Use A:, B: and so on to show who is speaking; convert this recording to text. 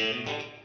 A: Música